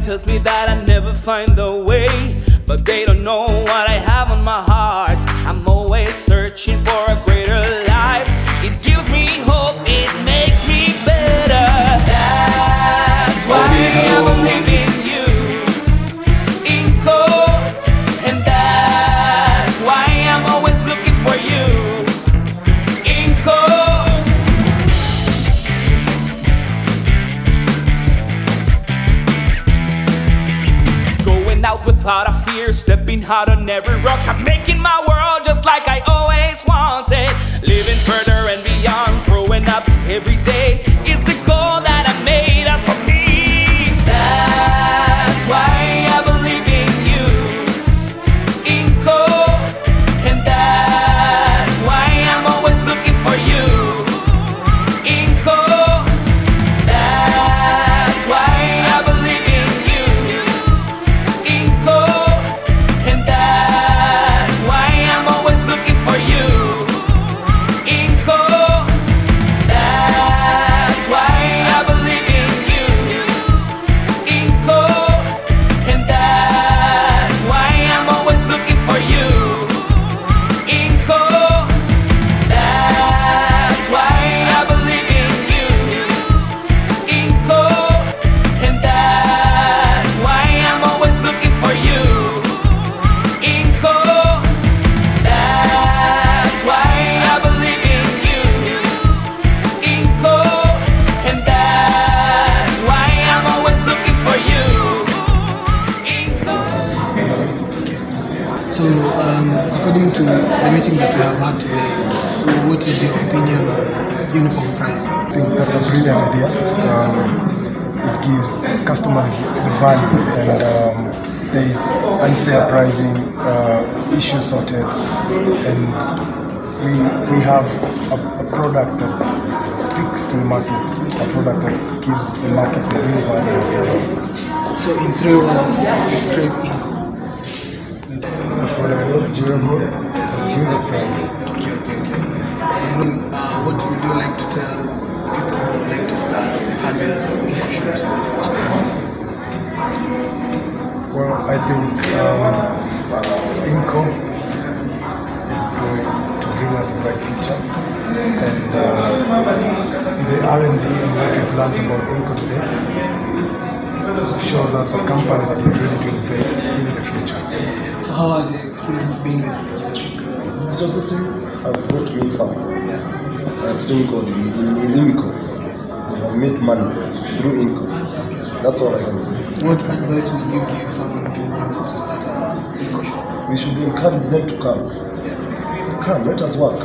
Tells me that I never find the way, but they don't know what I have on my heart. I'm always searching for a greater life. Out a fear, stepping hard on every rock. I'm making my world just like I always wanted. Living further and beyond, growing up every day to the meeting that we have had today, what is your opinion on uniform pricing? I think that's a brilliant idea. Um, it gives customer the value and um, there is unfair pricing uh, issue sorted and we, we have a, a product that speaks to the market, a product that gives the market the real value of it. all. So, in three words, describe INGCO. Affordable, durable, user-friendly. Okay, okay, okay. And uh, what would you like to tell people who would like to start hardware or INGCO shops in the future? Well, I think um, INGCO is going to bring us a bright future, and uh, with the R and what we've learned about INGCO today, shows us a company that is ready to invest in the future. So, how has your experience been with Digital City? Digital City has brought me far. Yeah. I've seen God in, in, in INGCO. I have made money through INGCO. That's all I can say. What advice would you give someone who wants to start a INGCO shop? We should encourage them to come. Yeah. Come, let us work.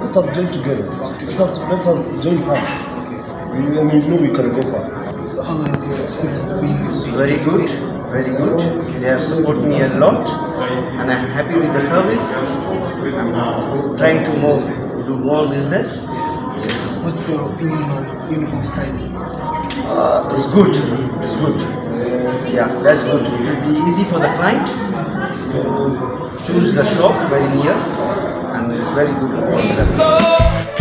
Let us join together. Let us let us join hands. We, we know we can go far. So, how has your experience been with Digital Very good, City? Very good. They have supported me a lot, and I'm happy with the service. I'm trying to more do more business. What's your opinion on uniform pricing? Uh, it's good. It's good. Yeah, that's good. It will be easy for the client to choose the shop very near, and it's very good. INGCO,